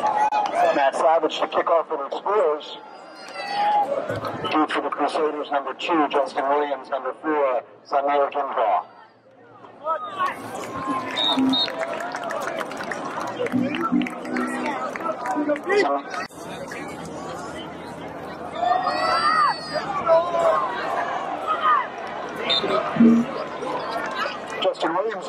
Matt Savage to kick off for the Explorers. Deep for the Crusaders, number two. Justin Williams, number four. Samir Gimbaugh. Justin Williams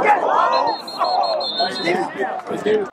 Get it. Get it. Let's do it.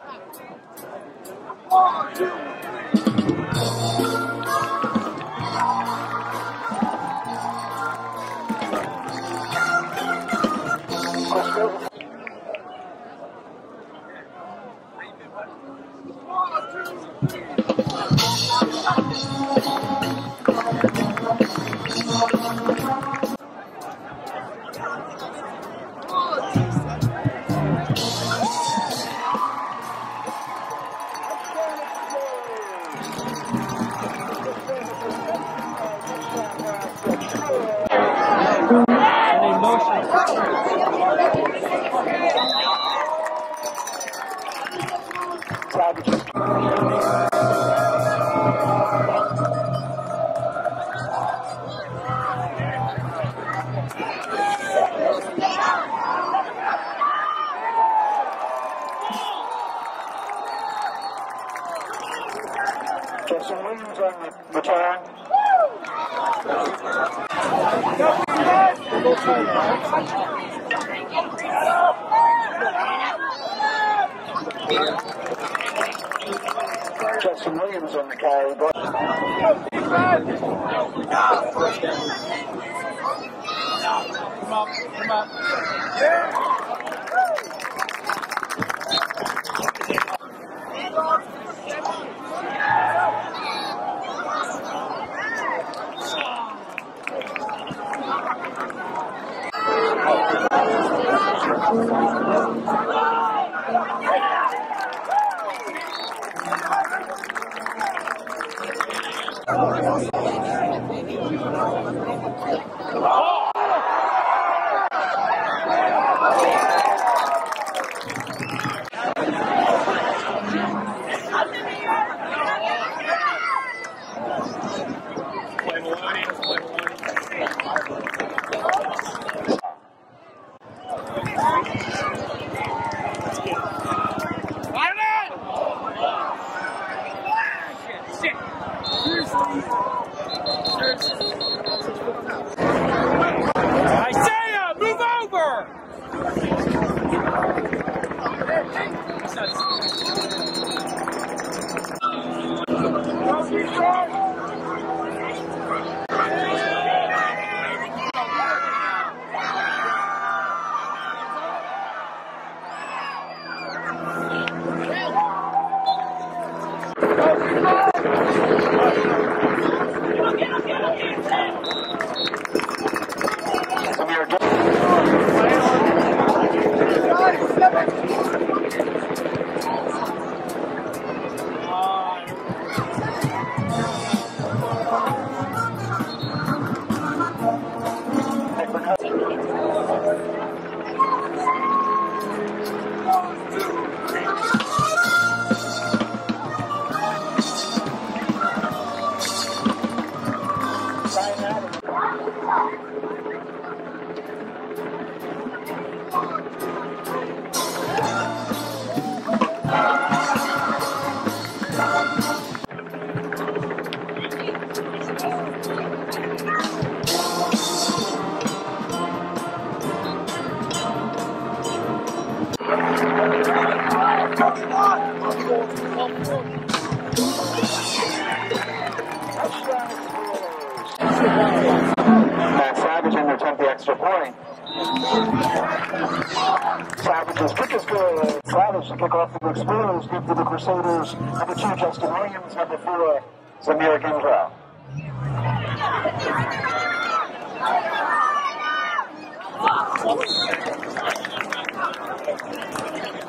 Savage to kick off the Explorers. Give to the Crusaders. Number two, Justin Williams. Number four, Zamir Gindra.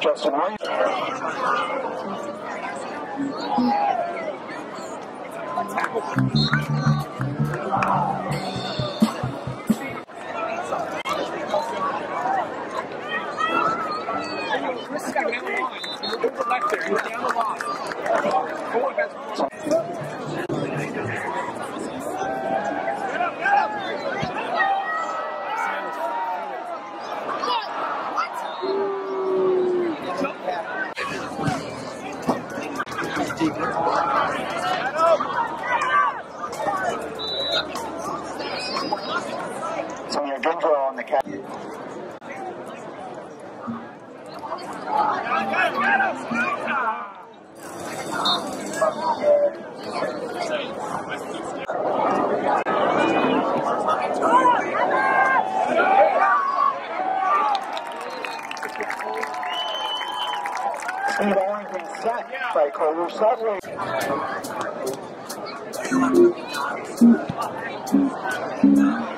Justin Williams. Set by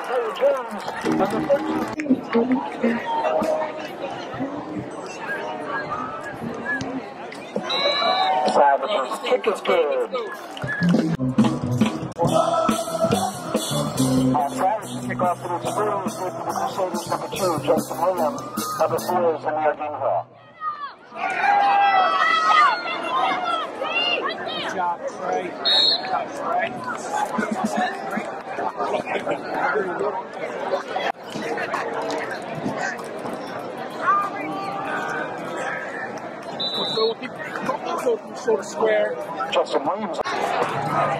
Explorers. Isaiah Jones, number 13. Savage's kick is good. To kick off the Explorers with the Crusaders number two, Justin Williams. Number four is Amir Ginghal. Good job, Trey. Good job, Trey. So keep go sort of square. Justin Williams. Now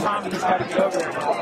Tommy just got to get over there.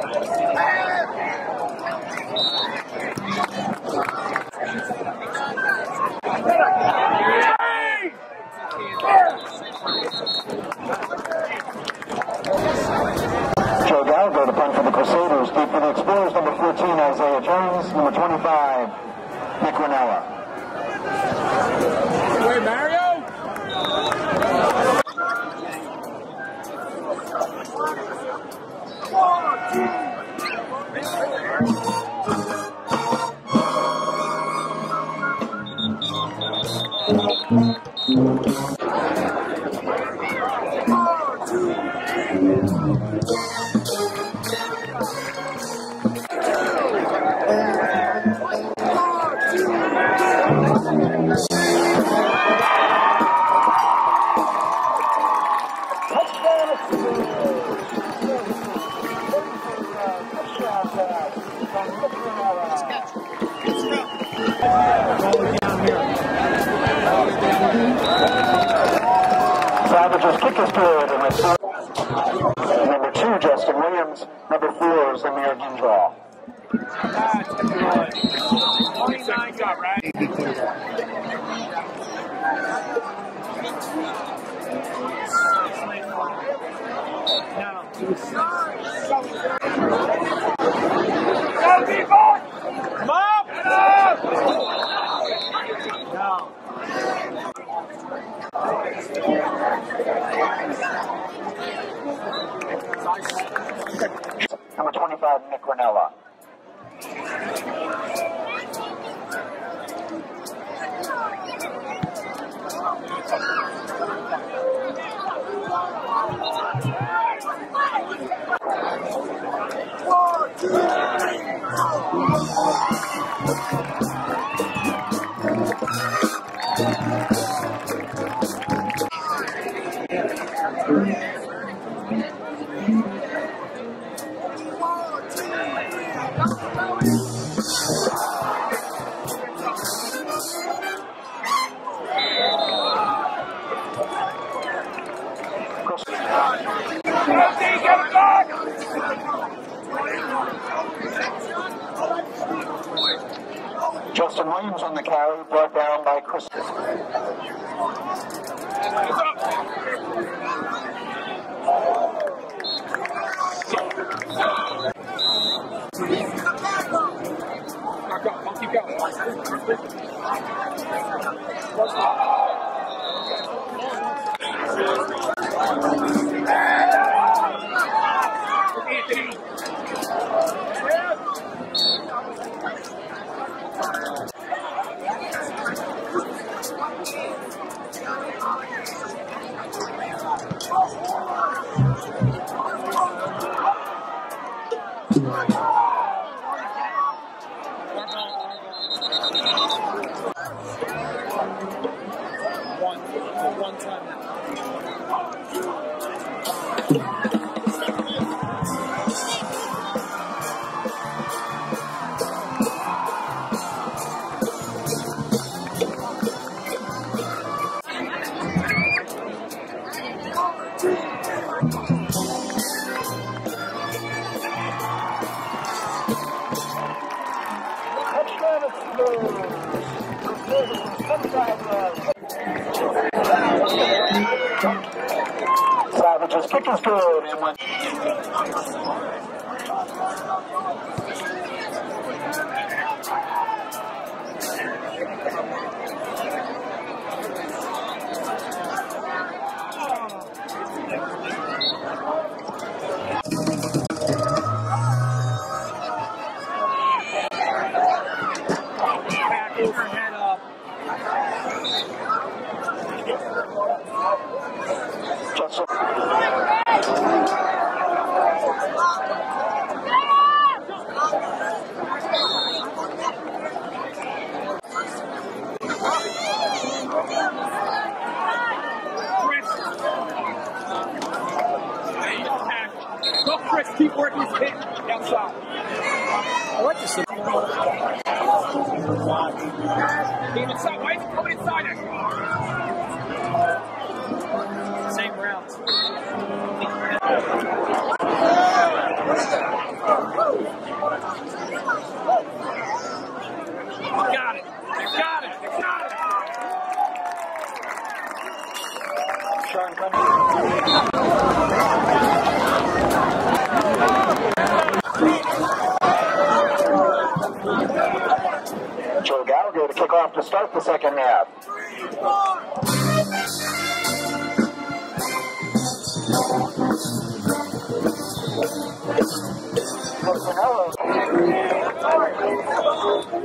Now,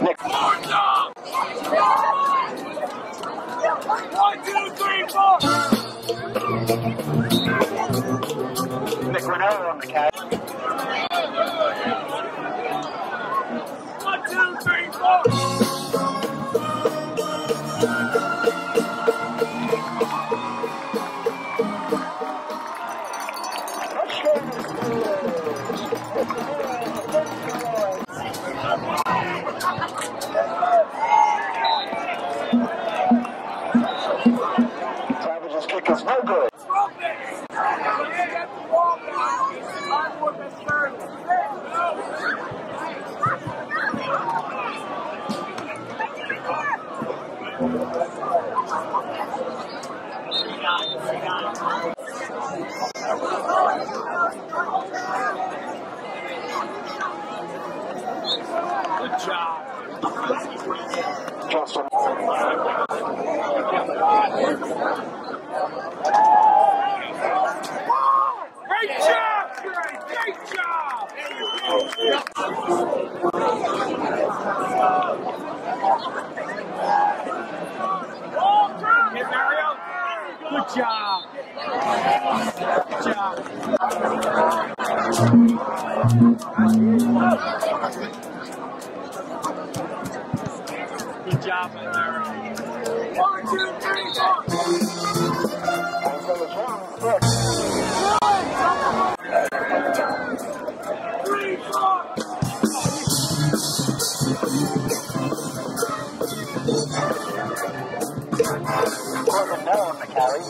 Nick. One, two, three, four. Nick Renault on the cat. Job. Good job.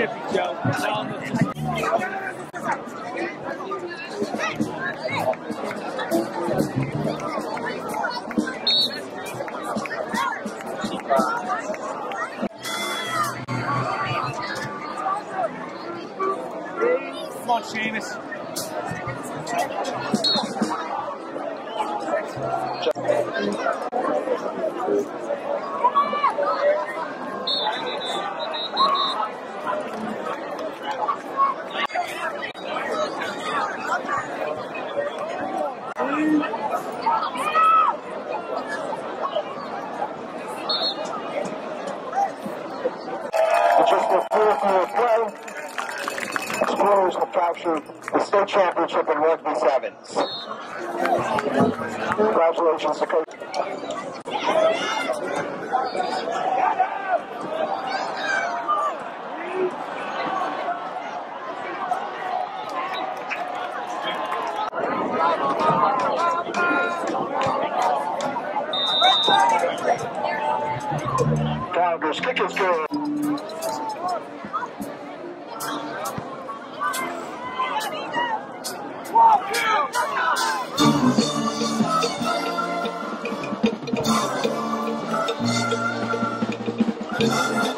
chippy, Come on, Seamus. Their fourth year play. Explorers will capture the state championship in rugby sevens. Congratulations to Coach. Founders kick is good. Three, four.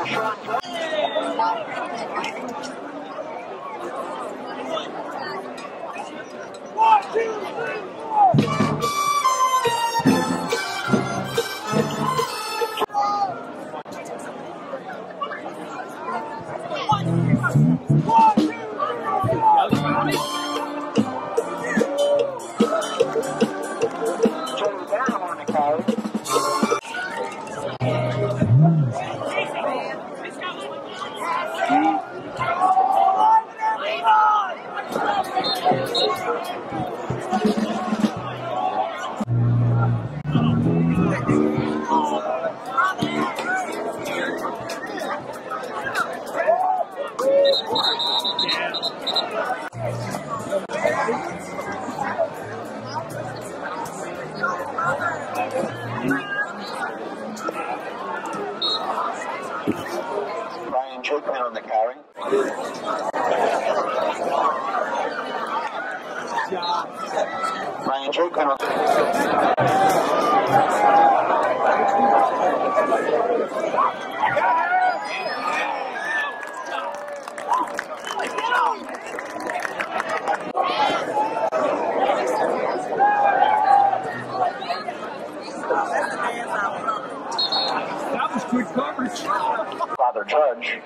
Father Judge.